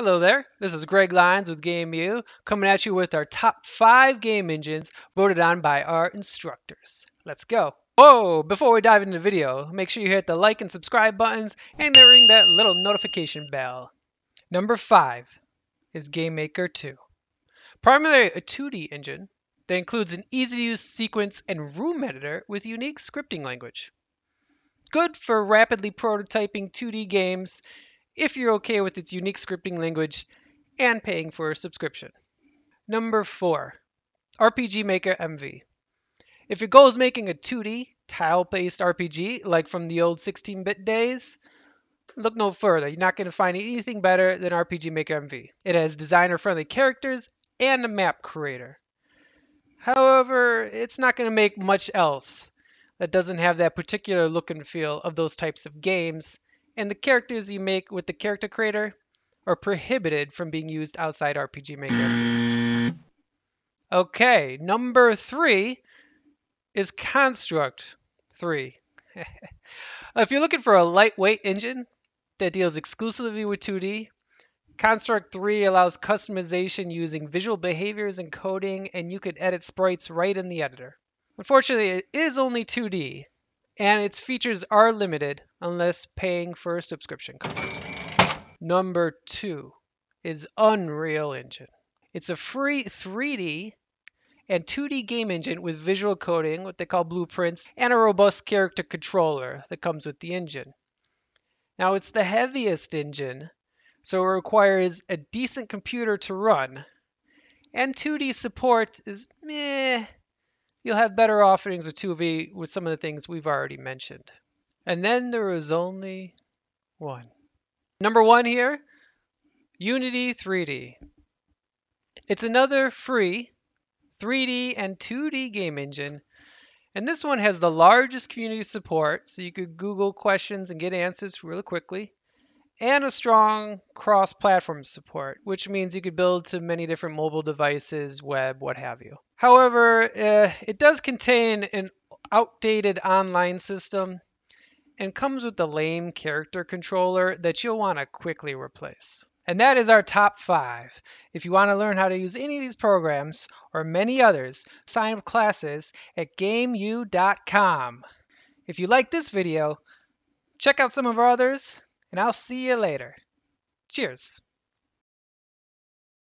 Hello there, this is Greg Lyons with GameU coming at you with our top five game engines voted on by our instructors. Let's go. Whoa, before we dive into the video, make sure you hit the like and subscribe buttons and ring that little notification bell. Number five is GameMaker 2. Primarily a 2D engine that includes an easy to use sequence and room editor with unique scripting language. Good for rapidly prototyping 2D games if you're okay with its unique scripting language and paying for a subscription. Number four, RPG Maker MV. If your goal is making a 2D tile-based RPG like from the old 16-bit days, look no further. You're not going to find anything better than RPG Maker MV. It has designer-friendly characters and a map creator. However, it's not going to make much else that doesn't have that particular look and feel of those types of games, and the characters you make with the character creator are prohibited from being used outside RPG Maker. Okay, number three is Construct 3. if you're looking for a lightweight engine that deals exclusively with 2D, Construct 3 allows customization using visual behaviors and coding, and you can edit sprites right in the editor. Unfortunately, it is only 2D, and its features are limited unless paying for a subscription cost. Number two is Unreal Engine. It's a free 3D and 2D game engine with visual coding, what they call blueprints, and a robust character controller that comes with the engine. Now, it's the heaviest engine, so it requires a decent computer to run, and 2D support is meh you'll have better offerings with 2D with some of the things we've already mentioned. And then there is only one. Number one here, Unity 3D. It's another free 3D and 2D game engine. And this one has the largest community support, so you could Google questions and get answers really quickly and a strong cross-platform support, which means you could build to many different mobile devices, web, what have you. However, uh, it does contain an outdated online system and comes with a lame character controller that you'll want to quickly replace. And that is our top five. If you want to learn how to use any of these programs or many others, sign up classes at gameu.com. If you like this video, check out some of our others and I'll see you later. Cheers.